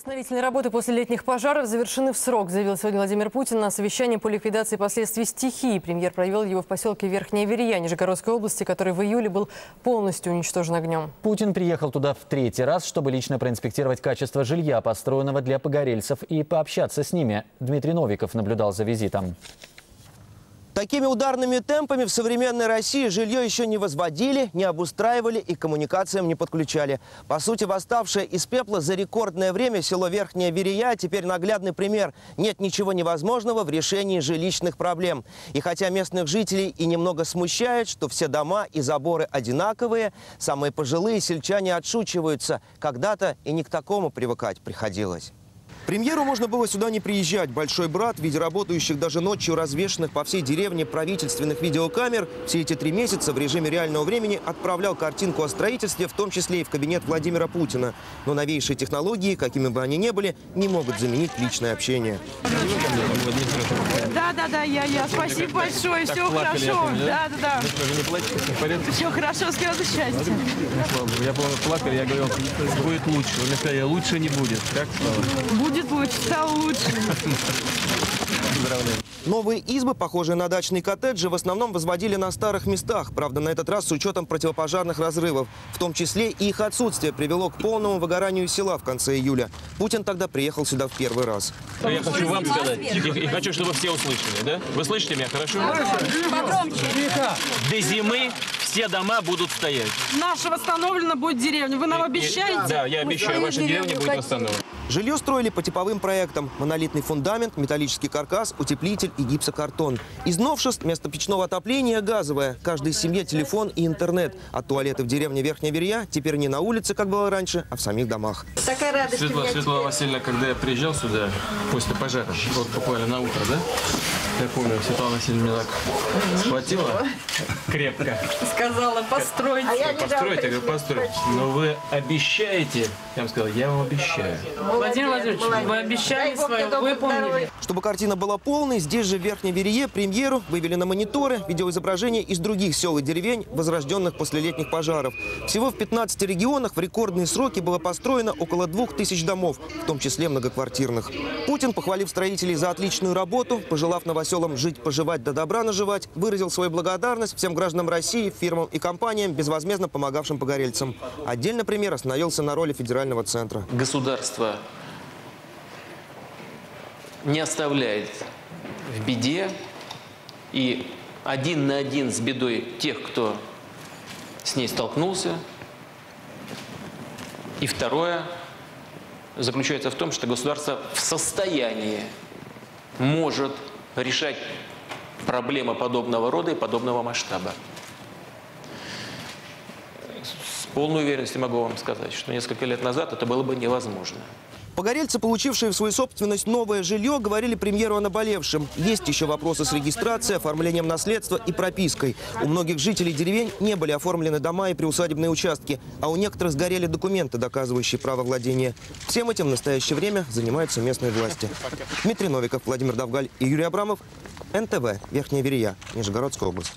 Восстановительные работы после летних пожаров завершены в срок, заявил сегодня Владимир Путин на совещании по ликвидации последствий стихии. Премьер провел его в поселке Верхняя Верия Нижегородской области, который в июле был полностью уничтожен огнем. Путин приехал туда в третий раз, чтобы лично проинспектировать качество жилья, построенного для погорельцев, и пообщаться с ними. Дмитрий Новиков наблюдал за визитом. Такими ударными темпами в современной России жилье еще не возводили, не обустраивали и коммуникациям не подключали. По сути, восставшее из пепла за рекордное время село Верхняя Верия теперь наглядный пример. Нет ничего невозможного в решении жилищных проблем. И хотя местных жителей и немного смущает, что все дома и заборы одинаковые, самые пожилые сельчане отшучиваются. Когда-то и не к такому привыкать приходилось. Премьеру можно было сюда не приезжать. Большой брат в виде работающих даже ночью развешенных по всей деревне правительственных видеокамер все эти три месяца в режиме реального времени отправлял картинку о строительстве, в том числе и в кабинет Владимира Путина. Но новейшие технологии, какими бы они ни были, не могут заменить личное общение. Да, да, да, я, я. Спасибо большое, все хорошо. Да, да, да. Все хорошо, слезы счастья. Я помню, плакали, я говорил, будет лучше. Вы мне сказали, лучше не будет. Как стало? Будет лучше, стало лучше. Поздравляю. Новые избы, похожие на дачные коттеджи, в основном возводили на старых местах. Правда, на этот раз с учетом противопожарных разрывов. В том числе и их отсутствие привело к полному выгоранию села в конце июля. Путин тогда приехал сюда в первый раз. Я хочу вам сказать, и, и хочу, чтобы все услышали, да? Вы слышите меня хорошо? До зимы все дома будут стоять. Наша восстановлена будет деревня. Вы нам обещаете? Да, я обещаю, ваша деревня будет восстановлена. Жилье строили по типовым проектам. Монолитный фундамент, металлический каркас, утеплитель и гипсокартон. Из новшеств вместо печного отопления газовое. Каждой семье телефон и интернет. А туалеты в деревне Верхняя Верья теперь не на улице, как было раньше, а в самих домах. Такая радость. Светлана, Светлана. Васильевна, когда я приезжал сюда после пожара, вот буквально на утро, да? Я помню, Светлана Васильевна меня так схватила крепко. Сказала, постройте. А я Постройте, я говорю, постройте. Но вы обещаете, я вам сказал, я вам обещаю. Владимир Владимирович, вы обещали свое, выполнили. Чтобы картина была полной, здесь же в Верхней Верее премьеру вывели на мониторы видеоизображения из других сел и деревень, возрожденных после летних пожаров. Всего в 15 регионах в рекордные сроки было построено около 2000 домов, в том числе многоквартирных. Путин, похвалив строителей за отличную работу, пожелав новоселам жить, поживать да добра наживать, выразил свою благодарность всем гражданам России, фирмам и компаниям, безвозмездно помогавшим погорельцам. Отдельно премьер остановился на роли федерального центра. государство не оставляет в беде и один на один с бедой тех, кто с ней столкнулся. И второе заключается в том, что государство в состоянии может решать проблемы подобного рода и подобного масштаба. С полной уверенностью могу вам сказать, что несколько лет назад это было бы невозможно. Погорельцы, получившие в свою собственность новое жилье, говорили премьеру о наболевшем. Есть еще вопросы с регистрацией, оформлением наследства и пропиской. У многих жителей деревень не были оформлены дома и приусадебные участки, а у некоторых сгорели документы, доказывающие право владения. Всем этим в настоящее время занимаются местные власти. Дмитрий Новиков, Владимир Давгаль и Юрий Абрамов. НТВ. Верхняя Верия. Нижегородская область.